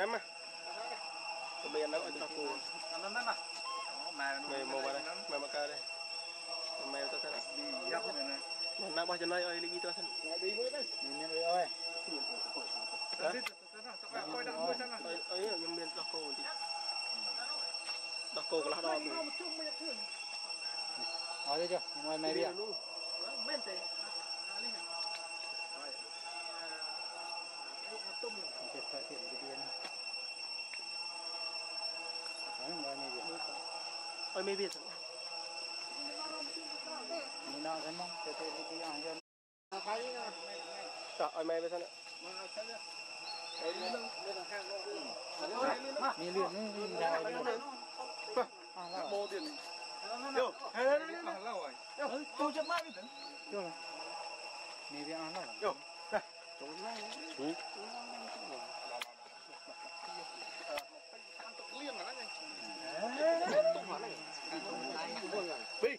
Mem á. Tụi mình ở trong cô. Nó nó mà. Mà Mày mua vào đây, mày mặc đây. Mày tao thế này. đi dốc này này. Mà nó bao giờ nay ơi đi tao thế. Đi với đấy. Nhìn đi ơi. Ơi ơi nhưng mình đọc cô thì. Đọc cô có lá đo đây chưa? Ngoài mày đi à? Ơi mày biết rồi. Dạ, Mình nào xem không? Thế thế đi ăn cho. Trời ơi mày biết sao luyện nó ra đi. À. Mô tiền. Yo, Hey, hey, hey, hey. lâu. Yo, tôi chấp mai biết tính. Yo là. Mi đi ăn lâu. Yo. Đây. Bi, bi này. Bi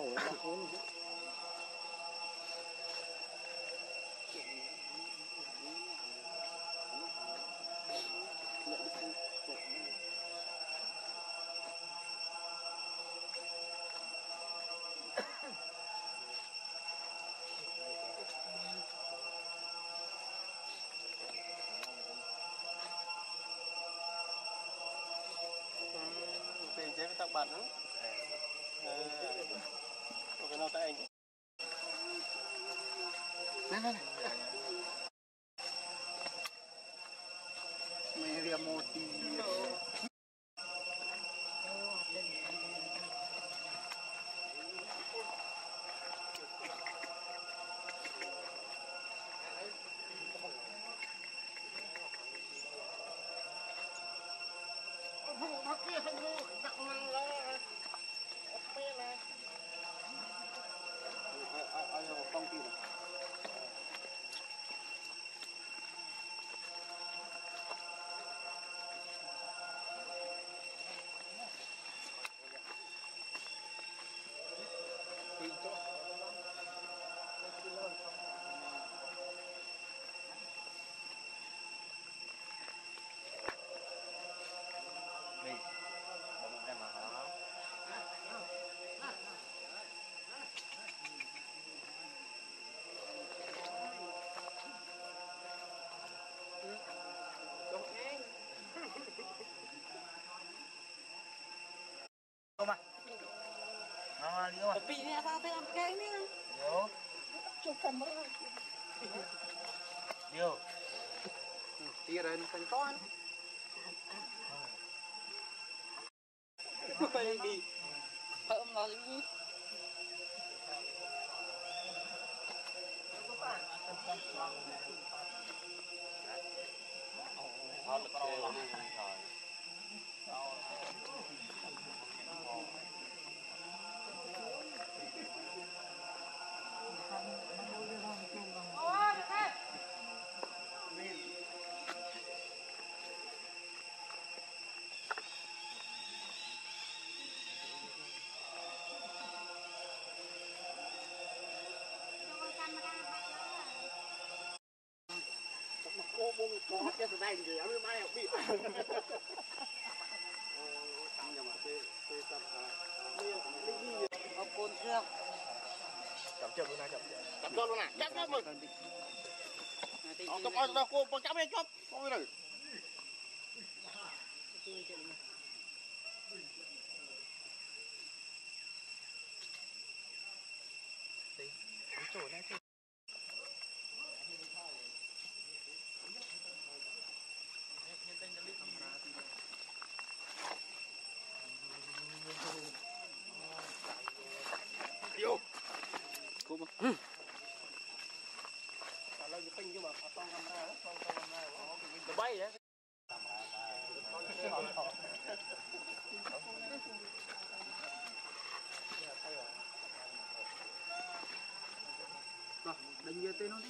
đâu rồi ta cuốn. Tiền chế với bạn nữa. Cái dia. Tapi ni asal apa yang pakai ni? Yo. Cuk kamera. Yo. Tiran penton. không yang di? Pak Om lagi. Thôi Cô bông có cái sợi gì ở bên mai bị. Ông côn chưa? Chậm chậm luôn nè, chậm chậm. Cho luôn nè, chậm cho mừng. Ông chụp ơi, cô cô chậm đi chụp. Ôi này. pero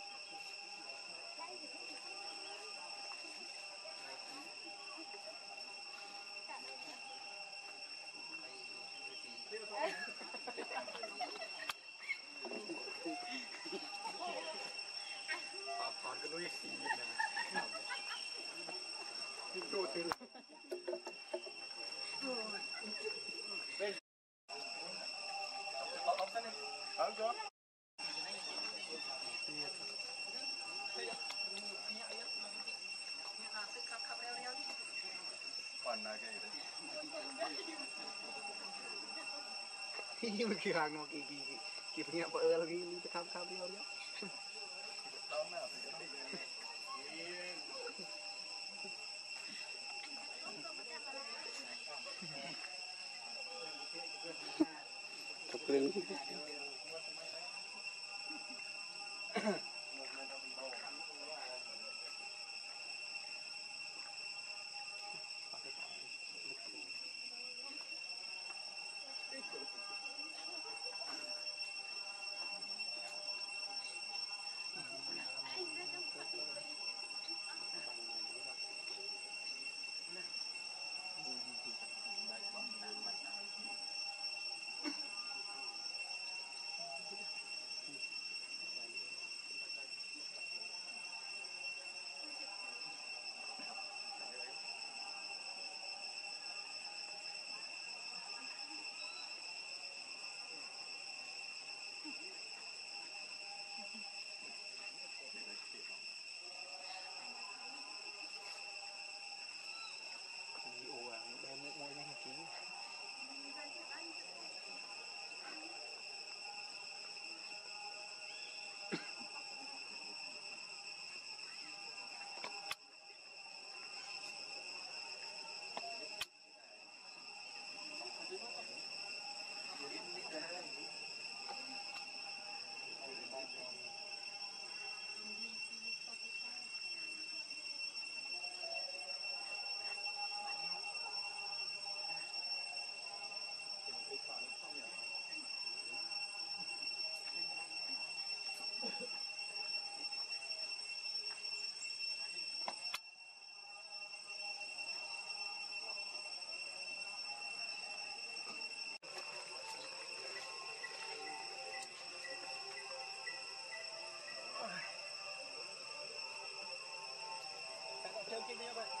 punya apa lagi ini tekam kam dia dia. Kering. Hãy subscribe cho kênh Ghiền Mì Gõ Để không bỏ lỡ Give me a bit.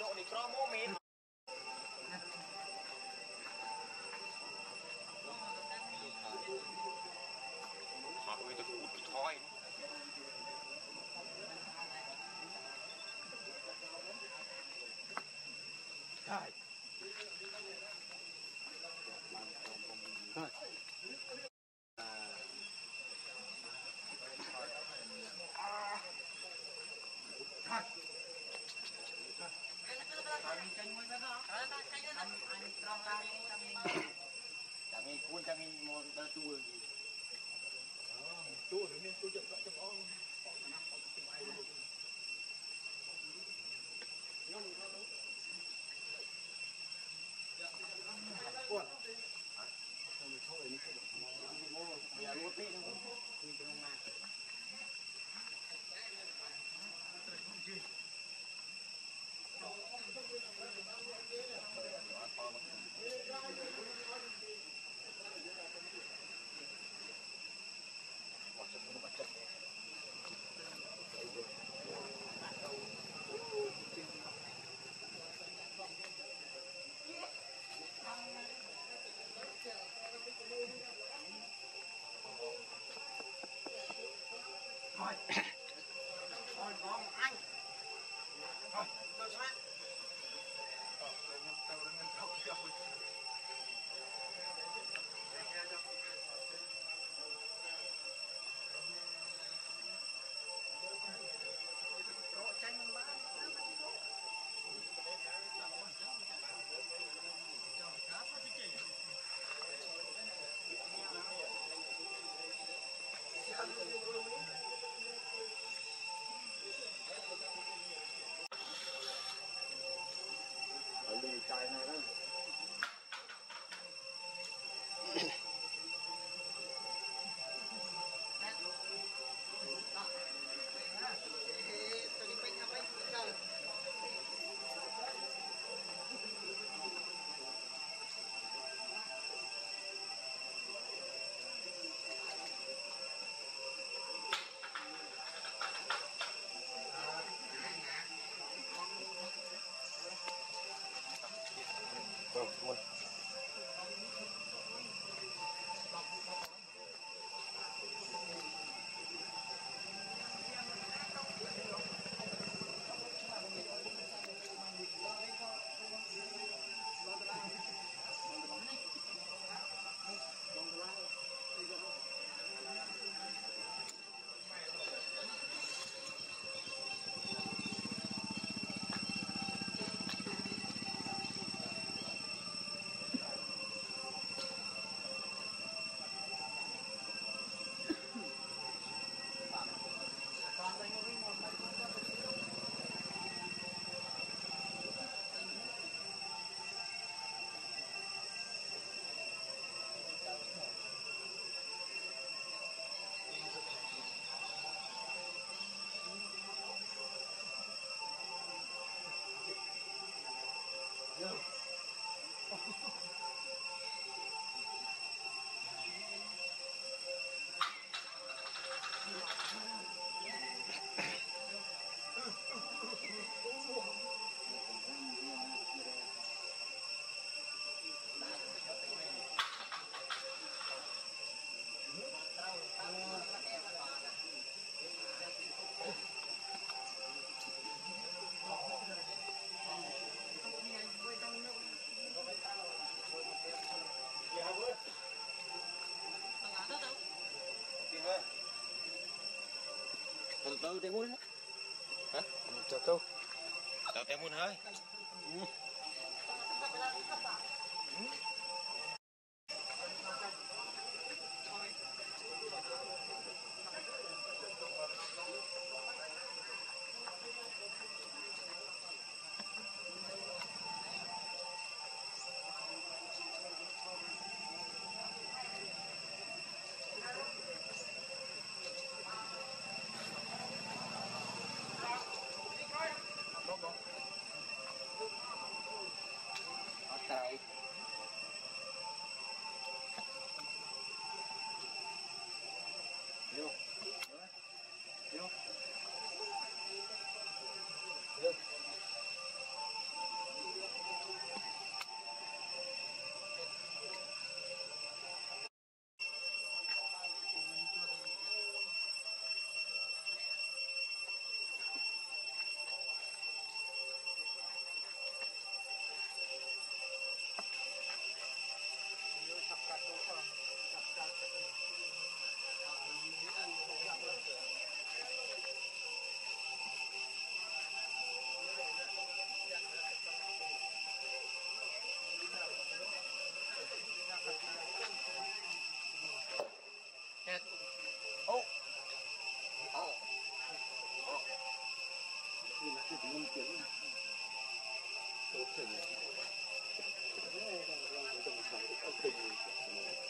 kìa chỗ đi pro mô mến họ từ từ tem muốn hả? Cho tôi tao tem muốn hơi 自己用点力气，都可以。现在倒是让人这么想，都可以，什么的。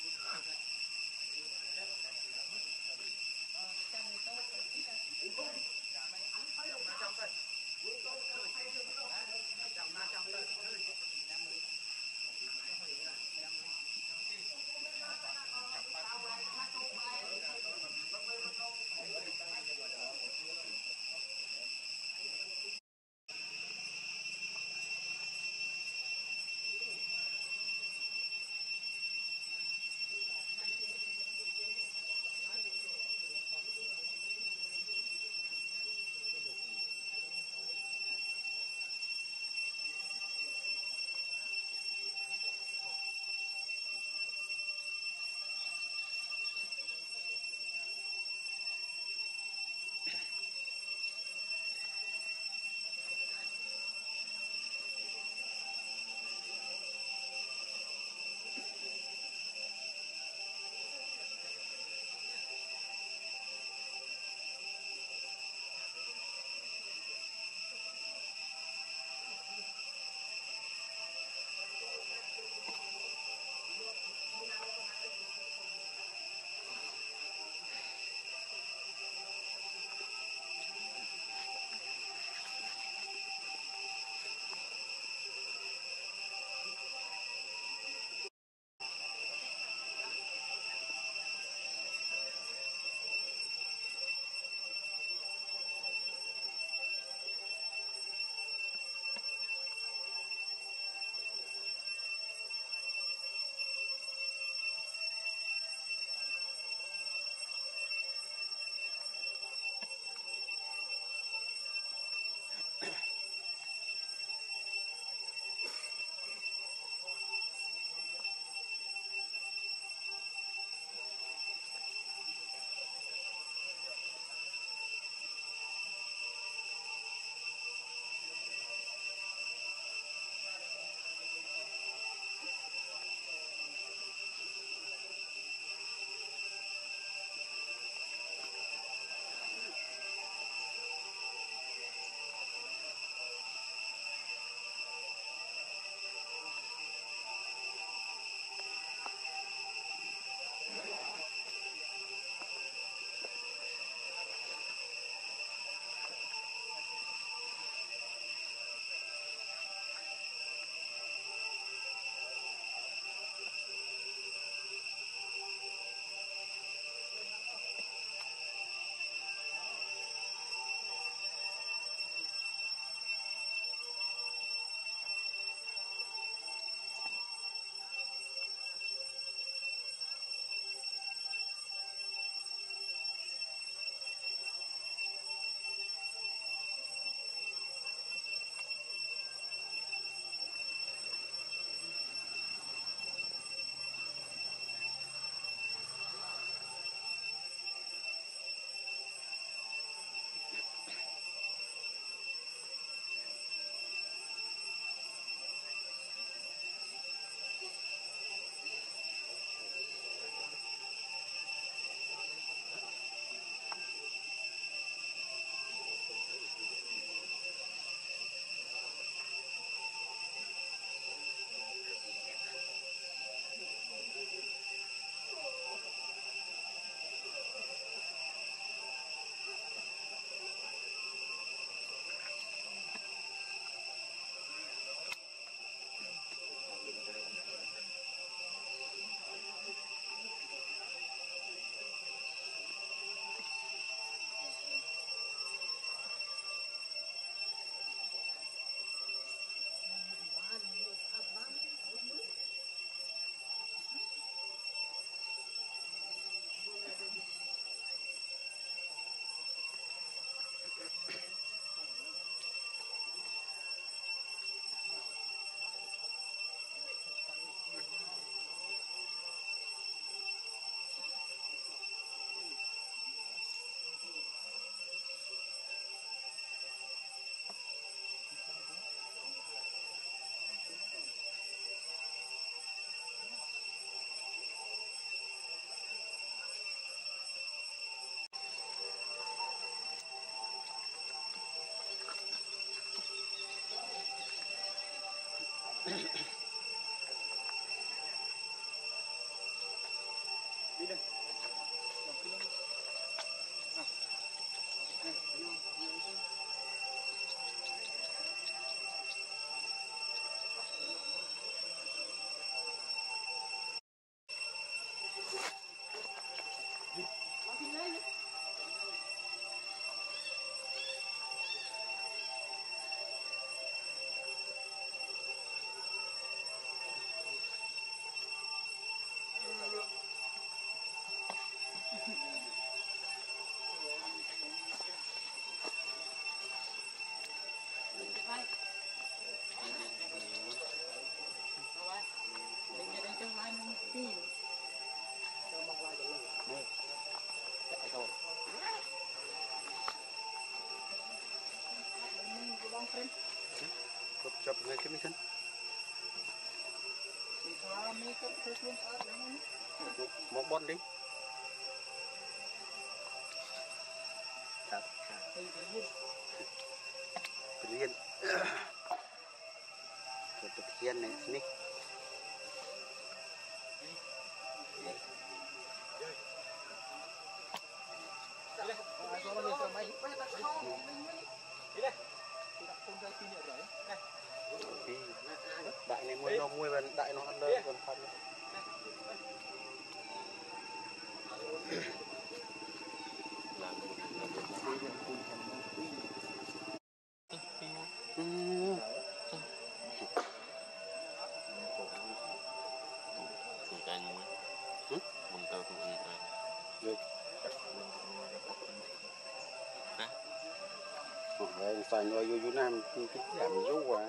người vô Việt Nam cái cảm dấu quá.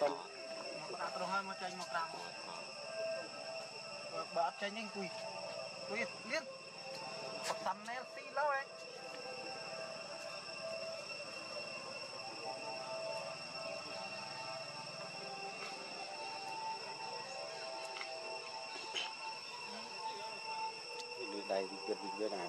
Xong. to Mà đặt mà chanh mà làm. Bà chanh nhanh quỳ. Quỳ liên. Bật xăm này xí lâu ấy. Đi đây việc việc việc nào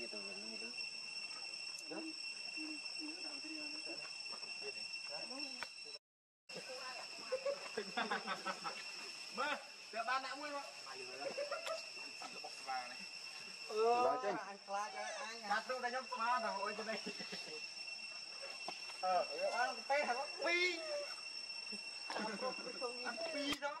Đã tiên từ gần như đó. Mơ, để ba nãy mua mà. Nói. Đặt đâu đây nhóc má rồi ôi cho đây. Ờ, ăn cái hả nó pi. Ăn pi đó.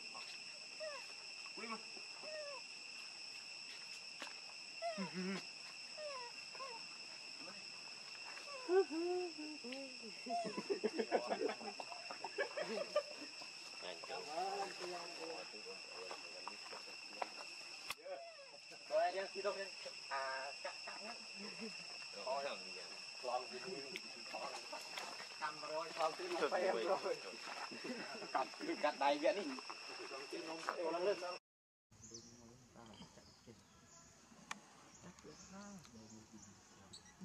Nhanh chóng. Rồi em đi đâu đi? À cắt cắt nhá. Có thằng gì vậy? Lon đi. Cầm rồi, xong tí nó phải rồi. Cắt cắt đầy vậy đi.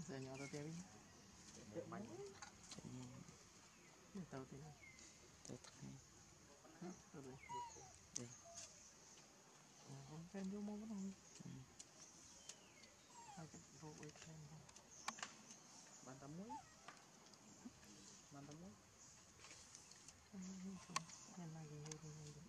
Giờ nhỏ tao tiêu Bánh. tao tiêu hả? Tao tiêu đây. Không xem vô mong cái nào hai cái vô quay xem bàn tắm muối. Bàn tắm muối. Em này thì hơi hơi bấm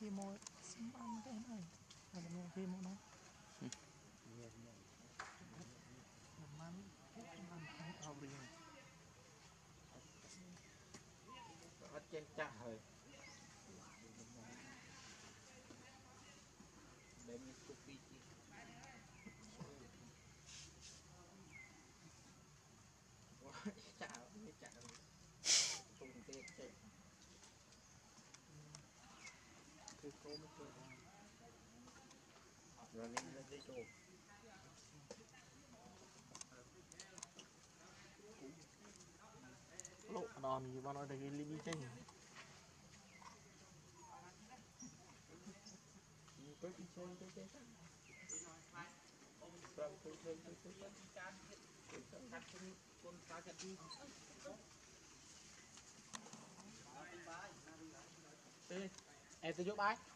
nghe khi môi xâm ăn cái này là nghe khi môi nó bấm ăn ăn không ao đi Hết trên chả rồi. Để mình cục đi chi. Chả, ไม่ chả. Tung tê tê. Cứ cố mới chơi. Rồi lên lên đi chỗ lộ đòn gì bao nói được cái ly chanh Tôi đi chơi tôi chơi. Rồi tôi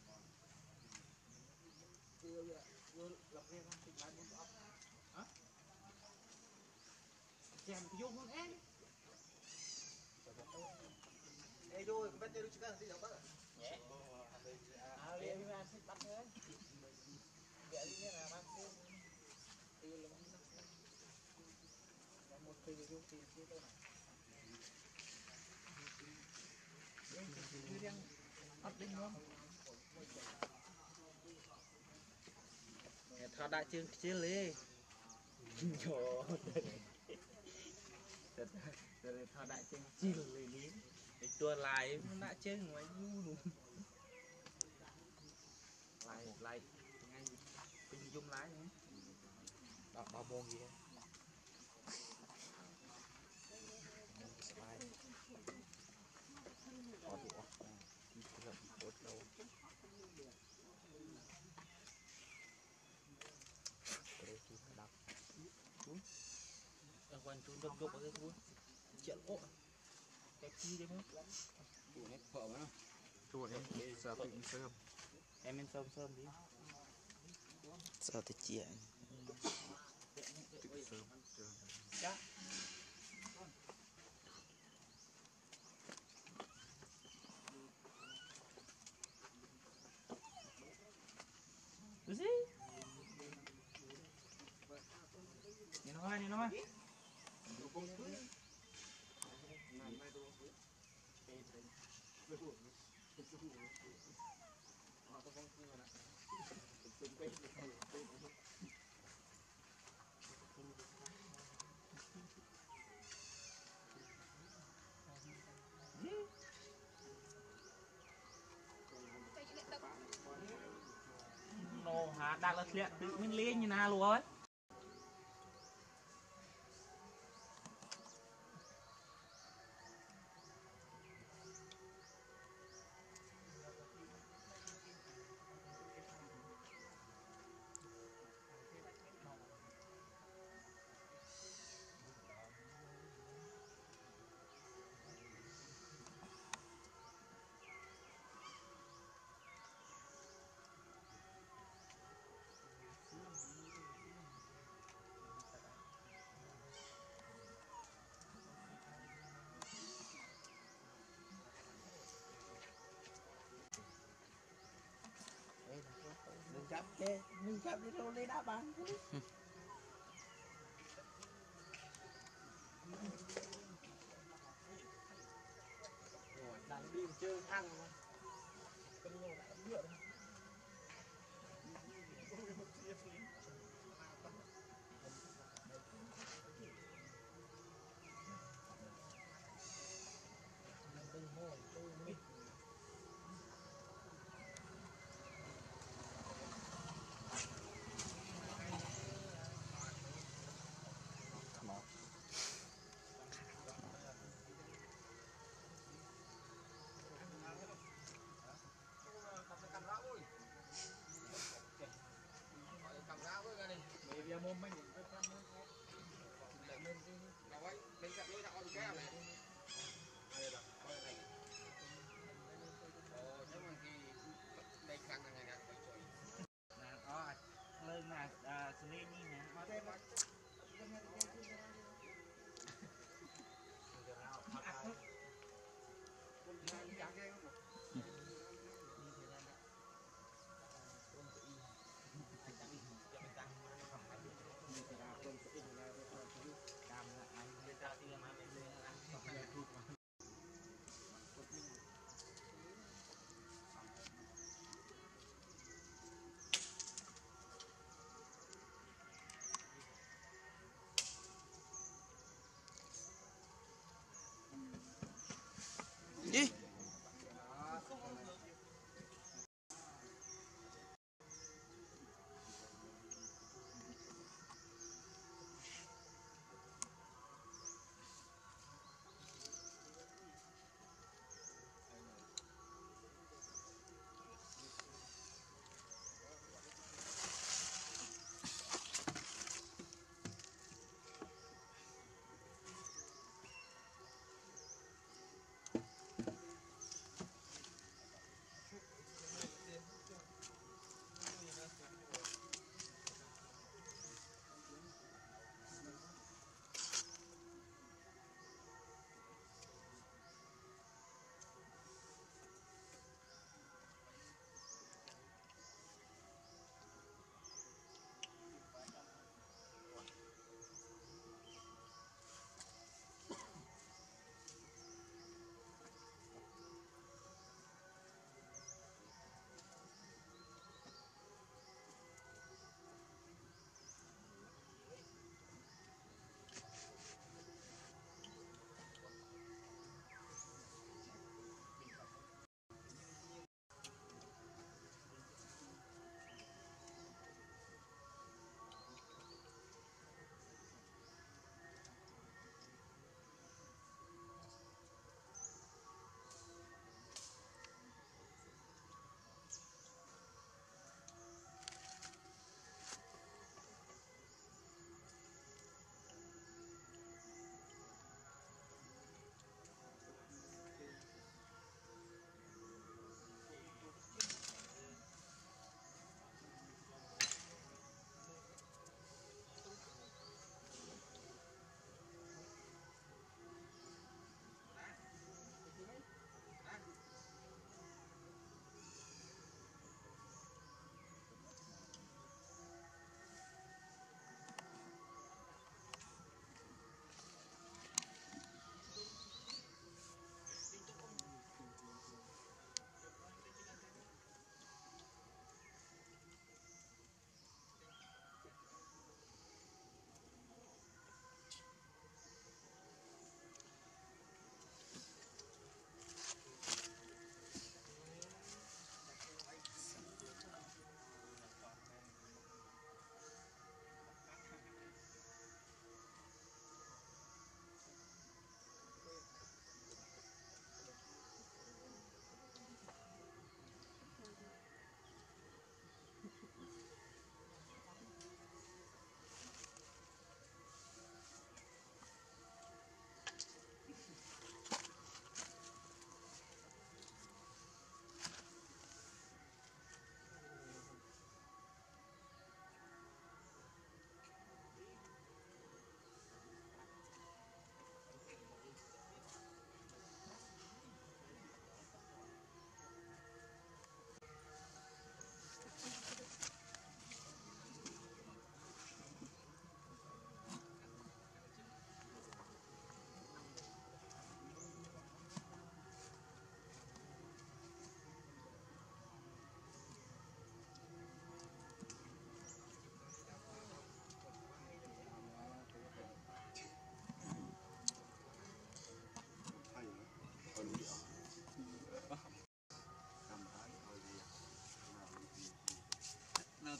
vừa lập riêng không thì lại muốn ấp. Hả? Chèm thì vô con em. Ê đôi, bắt tay đôi chứ gì đâu bắt. À, liền mà sẽ bắt thôi. គាត់ដាក់ជើងខ្ជិលទេយោតែតែថាដាក់ជើងជីលលេនេះឯតួឡាយមិនដាក់ជើងមិនយូរឡាយឡាយថ្ងៃពេញយំឡាយដល់10ម៉ោងយី ở quanh chú đục ở đây chú chuyện ố cái chi đấy không Chủ hết phở mà. chú em? Giờ tự sớm. em em sớm sớm đi. Sao tới chuyện tự sớm Cái gì? Nhìn nó nhìn nó nô nó hạt đang là thiệt tự mình lên như nào luôn ấy យ mình chắp cái mình chắp đi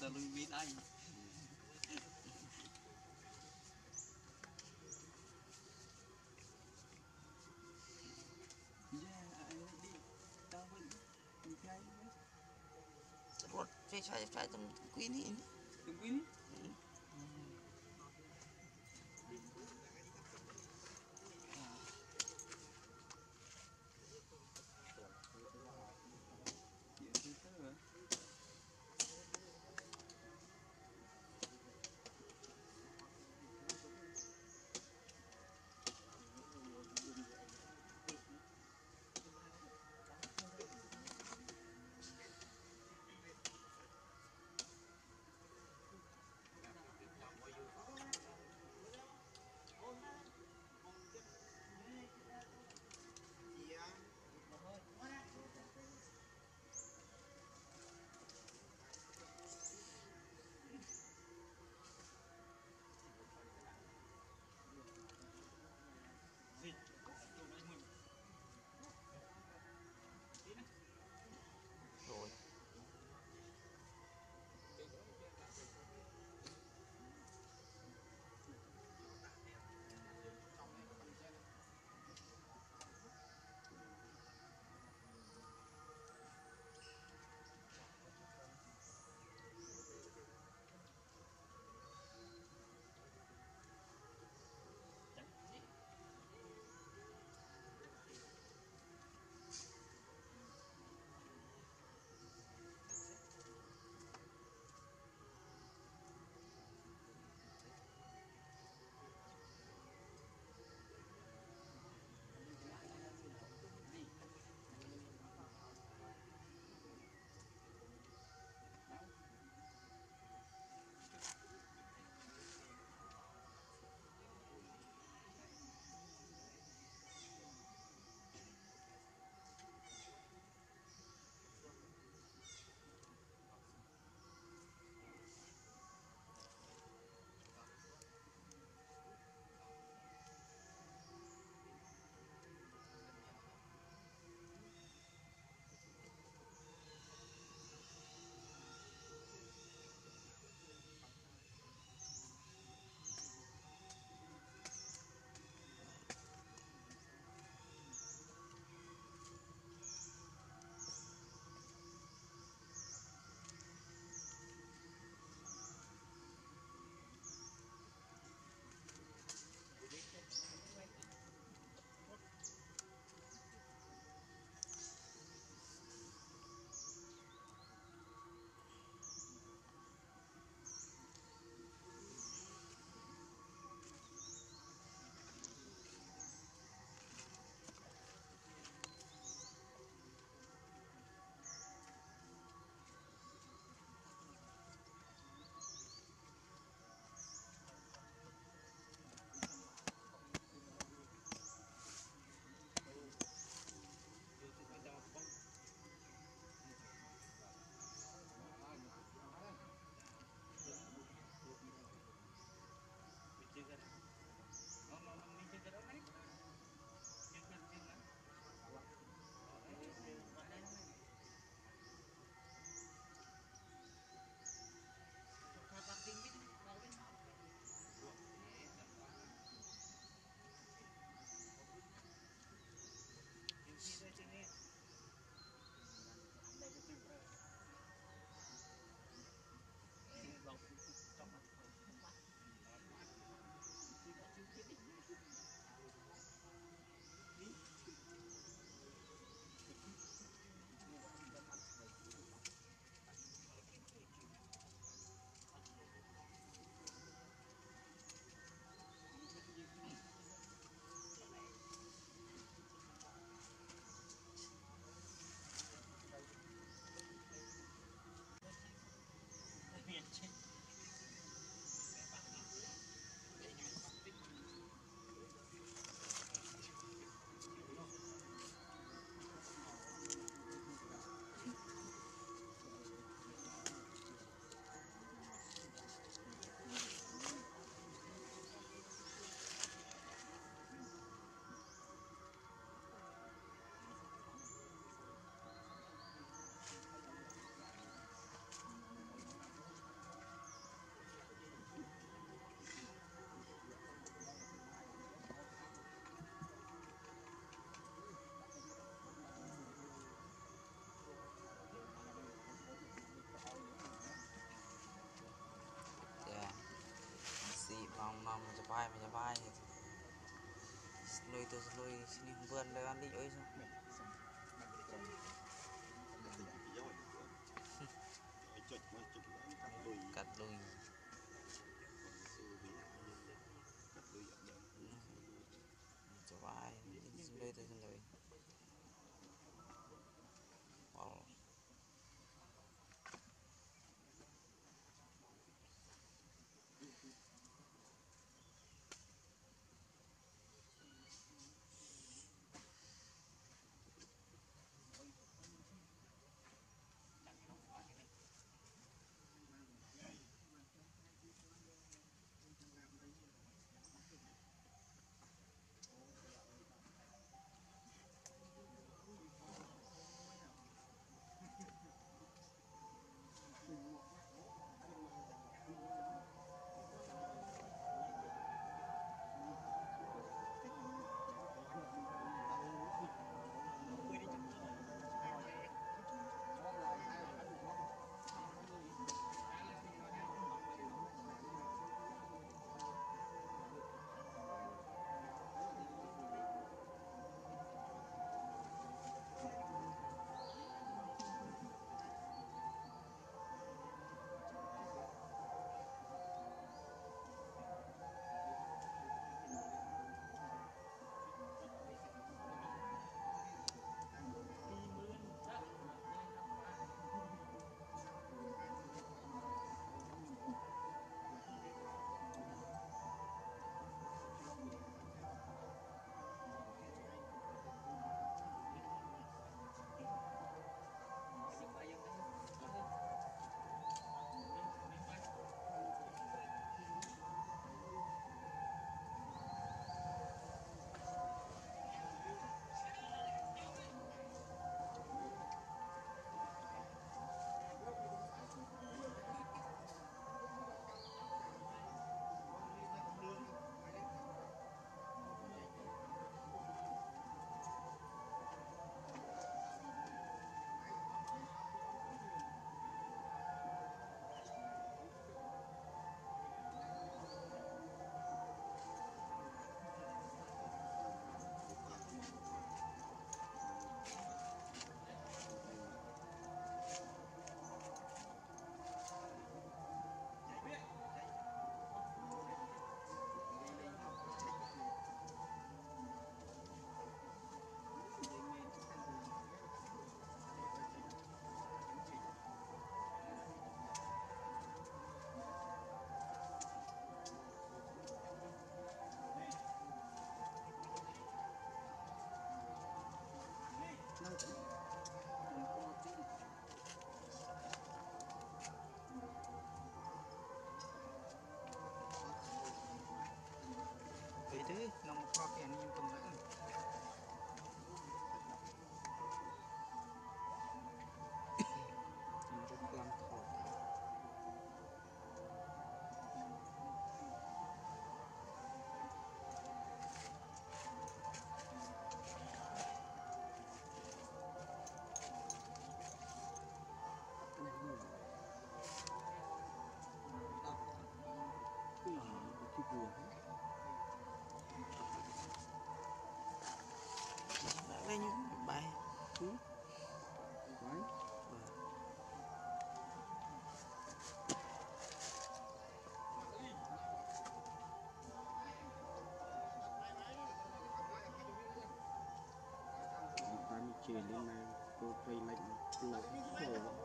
mình biết anh Yeah, anh đi tao vẫn đi ngay slow itu slow sini. Bukan dengan di oi so kat ជាលីណាគូព្រៃលិចលោក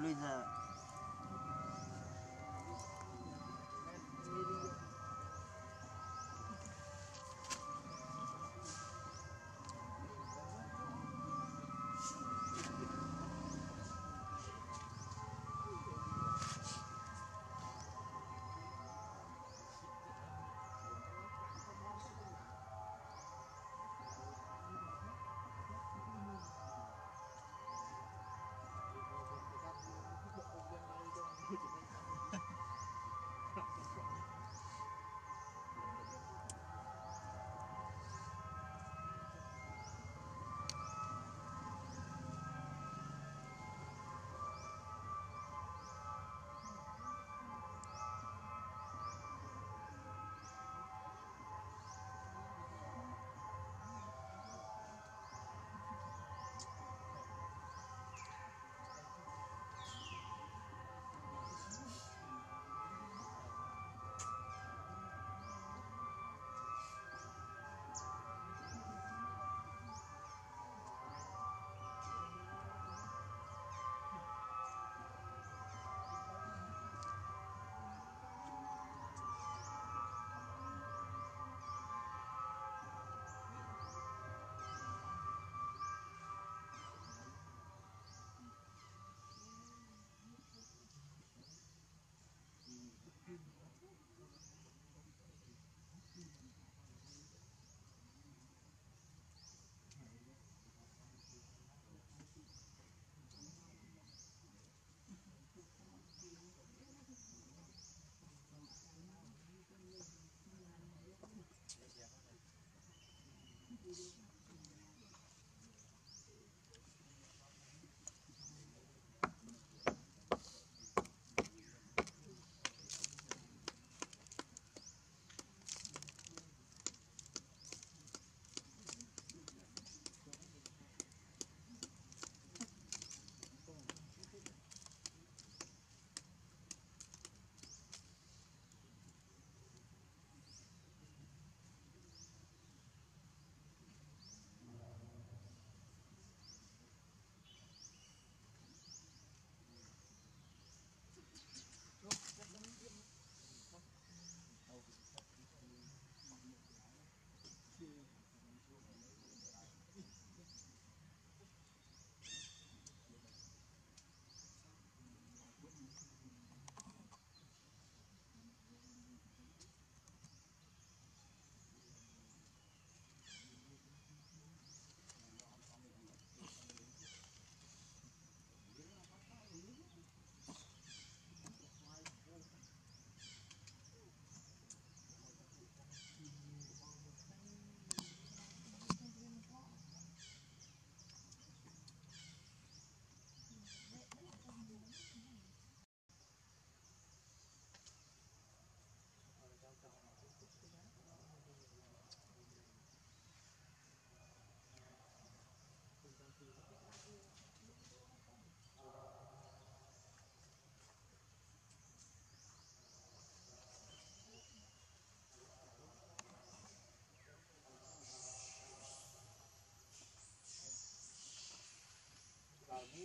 绿色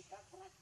Está fraco.